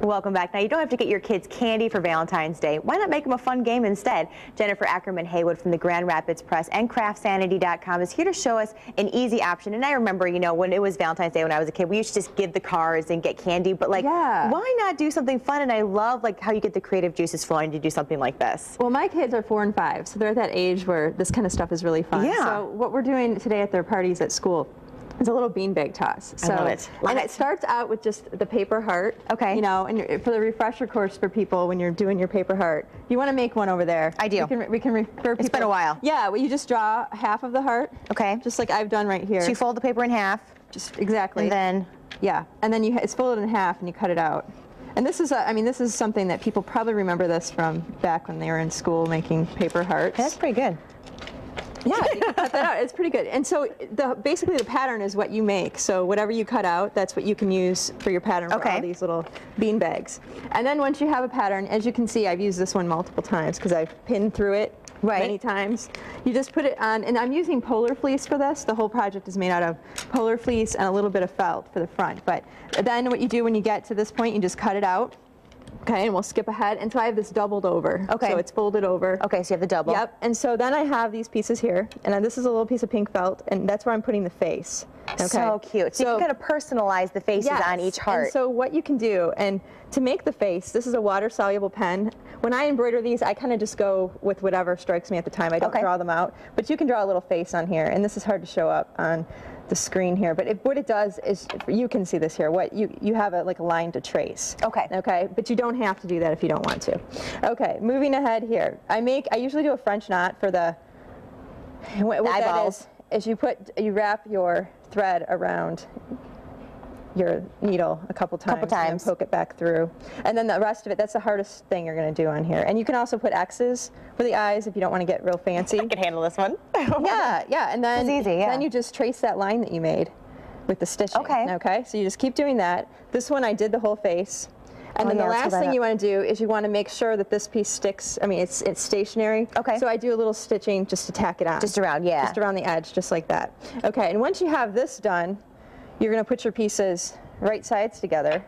Welcome back. Now, you don't have to get your kids candy for Valentine's Day. Why not make them a fun game instead? Jennifer Ackerman Haywood from the Grand Rapids Press and CraftSanity.com is here to show us an easy option. And I remember, you know, when it was Valentine's Day when I was a kid, we used to just give the cards and get candy. But, like, Yeah. why not do something fun? And I love, like, how you get the creative juices flowing to do something like this. Well, my kids are four and five, so they're at that age where this kind of stuff is really fun. Yeah. So what we're doing today at their parties at school is a little beanbag toss. I So, love it. Love and it. it starts out with just the paper heart. Okay. You know, and for the refresher course for people when you're doing your paper heart, you want to make one over there. I do. We can, we can refer people. It's been a while. Yeah. Well, you just draw half of the heart. Okay. Just like I've done right here. So you fold the paper in half, just exactly. and then Yeah, and then you it's folded in half and you cut it out. And this is, a, I mean, this is something that people probably remember this from back when they were in school making paper hearts. that's pretty good. Yeah, you cut that out. It's pretty good. And so the basically the pattern is what you make. So whatever you cut out, that's what you can use for your pattern for all these little bean bags. And then once you have a pattern, as you can see, I've used this one multiple times because I've pinned through it Right. many times. You just put it on, and I'm using polar fleece for this. The whole project is made out of polar fleece and a little bit of felt for the front. But then what you do when you get to this point, you just cut it out. Okay, and we'll skip ahead. And so I have this doubled over. Okay. So it's folded over. Okay, so you have the double. Yep. And so then I have these pieces here, and then this is a little piece of pink felt, and that's where I'm putting the face. Okay. So cute. So, you can kind of personalize the faces on each heart. And so what you can do, and to make the face, this is a water-soluble pen. When I embroider these, I kind of just go with whatever strikes me at the time. I don't Okay. draw them out, but you can draw a little face on here, and this is hard to show up on the screen here. But it, what it does is, you can see this here. What you you have a like a line to trace. Okay. Okay. But you don't have to do that if you don't want to. Okay. Moving ahead here, I make I usually do a French knot for the. What, what that is is you put you wrap your thread around your needle a couple times, Couple and poke it back through, and then the rest of it. That's the hardest thing you're going to do on here. And you can also put X's for the eyes if you don't want to get real fancy. I can handle this one. yeah, yeah, and then easy, yeah. then you just trace that line that you made with the stitching. Okay. Okay. So you just keep doing that. This one I did the whole face. And Oh, then yeah, the last thing you want to do is you want to make sure that this piece sticks. I mean, it's it's stationary. Okay. So I do a little stitching just to tack it on. Just around, yeah. Just around the edge, just like that. Okay. And once you have this done, you're going to put your pieces right sides together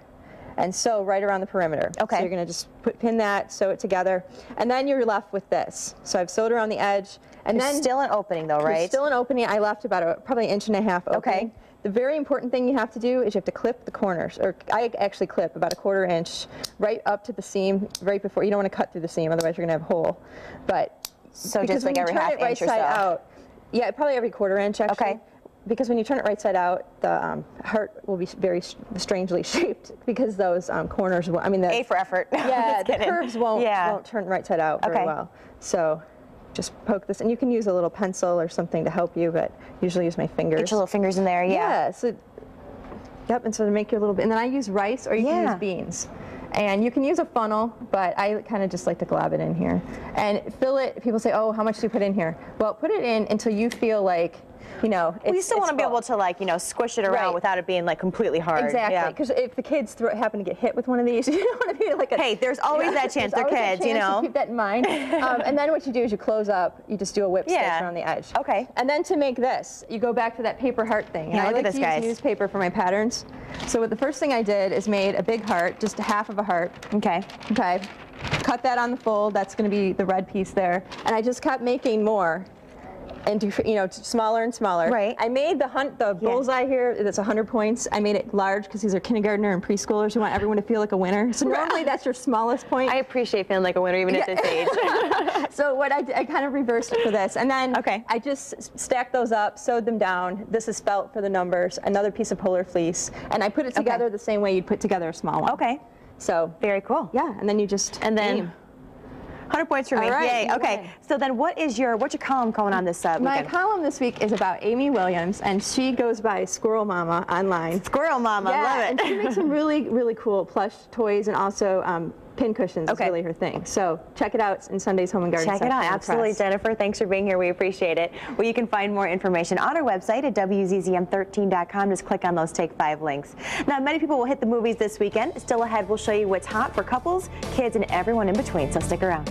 and sew right around the perimeter. Okay. So you're going to just put, pin that, sew it together, and then you're left with this. So I've sewed around the edge, and There's then still an opening though, right? still an opening. I left about a probably an inch and a half opening. Okay. The very important thing you have to do is you have to clip the corners, or I actually clip about a quarter inch right up to the seam right before. You don't want to cut through the seam, otherwise you're going to have a hole. But So because just like when you every turn half it right inch or side so. out, yeah, probably every quarter inch actually. Okay. Because when you turn it right side out, the um, heart will be very strangely shaped because those um, corners. Will, I mean, the, A for effort. yeah, the kidding. curves won't Yeah. won't turn right side out very Okay. well. So just poke this, and you can use a little pencil or something to help you, but usually use my fingers. Get your little fingers in there, yeah. Yeah. So, yep. And so to make your little and then I use rice or you can use beans. And you can use a funnel, but I kind of just like to glob it in here. And fill it, people say, oh, how much do you put in here? Well, put it in until you feel like, you know, Well, you still want to be able to like, you know, squish it around Right. without it being like completely hard. Exactly, Yeah. because if the kids throw, happen to get hit with one of these, you don't want to be like a. Hey, there's always that chance. They're kids, you chance, so know. Keep that in mind. um, and then what you do is you close up. You just do a whip Yeah. stitch around the edge. Okay. And then to make this, you go back to that paper heart thing. And Yeah, I look like at to this, use newspaper for my patterns. So what the first thing I did is made a big heart, just a half of a heart. Okay. Okay. Cut that on the fold. That's going to be the red piece there. And I just kept making more. And do, you know, smaller and smaller. Right. I made the hunt, the Yeah. bullseye here. That's 100 points. I made it large because these are kindergartner and preschoolers who want everyone to feel like a winner. So normally that's your smallest point. I appreciate feeling like a winner even at this age. so what I, did- I kind of reversed it for this, and then Okay. I just stacked those up, sewed them down. This is felt for the numbers. Another piece of polar fleece, and I put it together the same way you'd put together a small one. okay. So Very cool. yeah, and then you just And then aim. 100 points for me. All right, Yay. Okay. win. So then what is your what's your column going on this uh, My column this week is about Amy Williams, and she goes by Squirrel Mama online. Squirrel Mama. yeah, Love it. and she makes some really, really cool plush toys and also um, pin cushions Okay. is really her thing. So check it out in Sunday's Home and Garden Check it section out. Absolutely, press. Jennifer. Thanks for being here. We appreciate it. Well, you can find more information on our website at WZZM13.com. Just click on those Take Five links. Now, many people will hit the movies this weekend. Still ahead, we'll show you what's hot for couples, kids, and everyone in between. So stick around.